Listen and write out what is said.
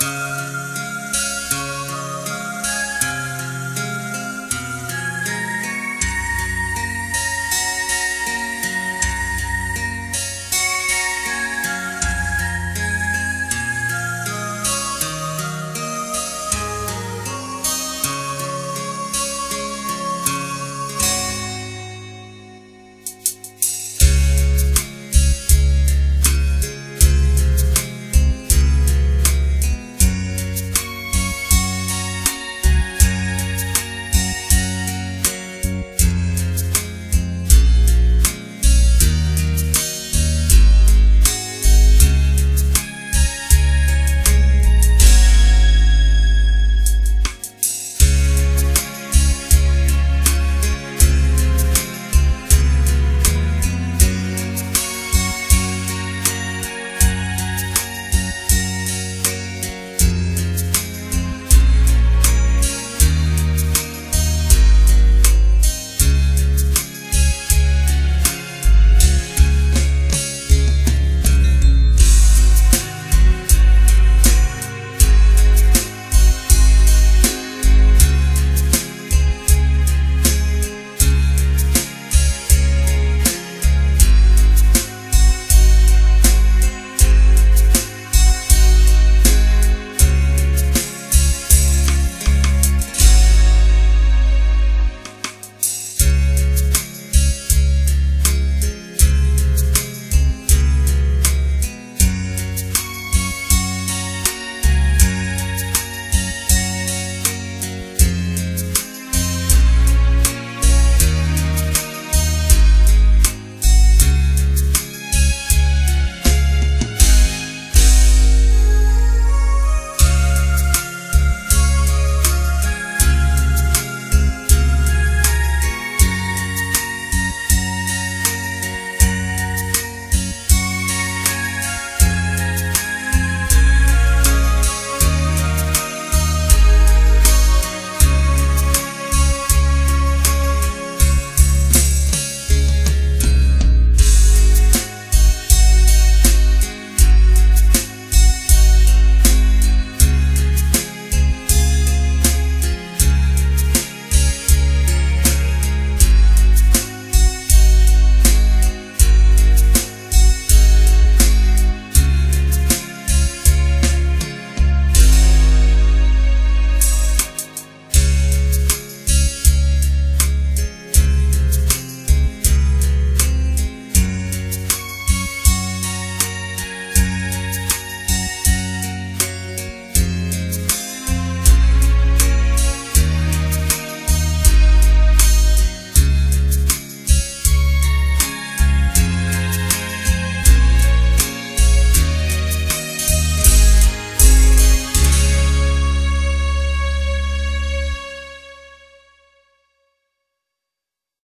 Música